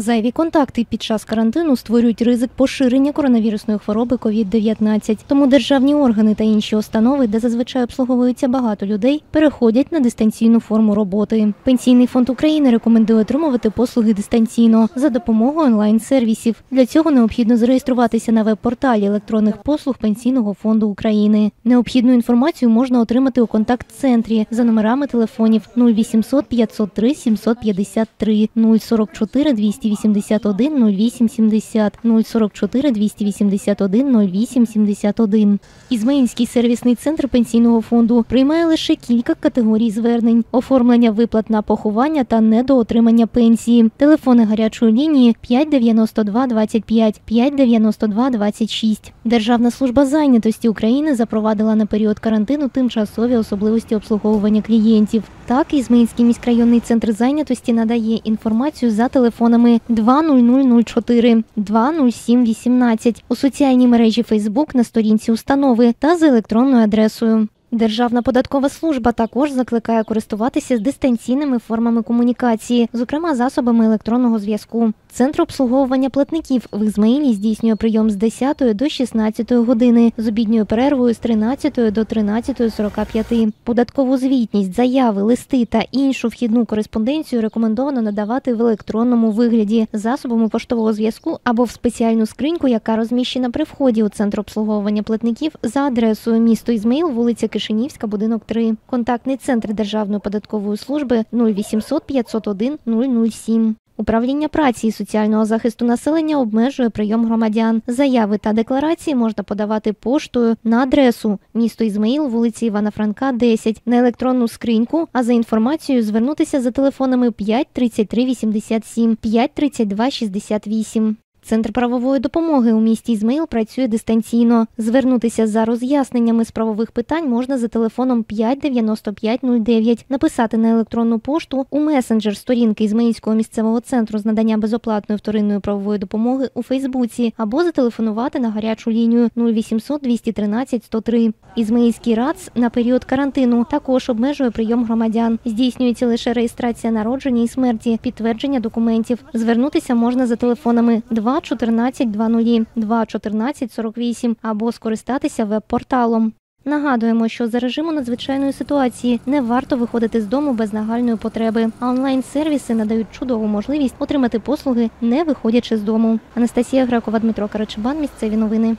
Зайві контакти під час карантину створюють ризик поширення коронавірусної хвороби COVID-19. Тому державні органи та інші установи, де зазвичай обслуговується багато людей, переходять на дистанційну форму роботи. Пенсійний фонд України рекомендує отримувати послуги дистанційно за допомогою онлайн-сервісів. Для цього необхідно зареєструватися на веб-порталі електронних послуг Пенсійного фонду України. Необхідну інформацію можна отримати у контакт-центрі за номерами телефонів 0800 503 753 044 200 281 0870 044 281 0871. Ізмаїльський сервісний центр пенсійного фонду приймає лише кілька категорій звернень: оформлення виплат на поховання та недоотримання пенсії. Телефони гарячої лінії 592 25 592 26. Державна служба зайнятості України запровадила на період карантину тимчасові особливості обслуговування клієнтів. Так, Ізмаїльський міськрайонний центр зайнятості надає інформацію за телефонами 20004, 20718 у соціальній мережі Фейсбук на сторінці установи та за електронною адресою. Державна податкова служба також закликає користуватися дистанційними формами комунікації, зокрема засобами електронного зв'язку. Центр обслуговування платників в Ізмаїлі здійснює прийом з 10 до 16 години, з обідньою перервою з 13 до 13.45. Податкову звітність, заяви, листи та іншу вхідну кореспонденцію рекомендовано надавати в електронному вигляді засобами поштового зв'язку або в спеціальну скриньку, яка розміщена при вході у центр обслуговування платників за адресою місто Ізмаїл, вулиця Кишинівська, будинок 3. Контактний центр Державної податкової служби 0800 501 007. Управління праці і соціального захисту населення обмежує прийом громадян. Заяви та декларації можна подавати поштою на адресу місто Ізмаїл, вулиці Івана Франка, 10, на електронну скриньку, а за інформацією звернутися за телефонами 5 33 87, 5 32 68. Центр правової допомоги у місті Ізмаїл працює дистанційно. Звернутися за роз'ясненнями з правових питань можна за телефоном 59509, написати на електронну пошту у месенджер сторінки Ізмаїльського місцевого центру з надання безоплатної вторинної правової допомоги у Фейсбуці або зателефонувати на гарячу лінію 0800 213 103. Ізмаїльський РАЦ на період карантину також обмежує прийом громадян. Здійснюється лише реєстрація народження і смерті, підтвердження документів. Звернутися можна за телефонами 2 14 20 2 14 48 або скористатися веб-порталом. Нагадуємо, що за режиму надзвичайної ситуації не варто виходити з дому без нагальної потреби. А онлайн-сервіси надають чудову можливість отримати послуги, не виходячи з дому. Анастасія Гракова, Дмитро Карачебан. Місцеві новини.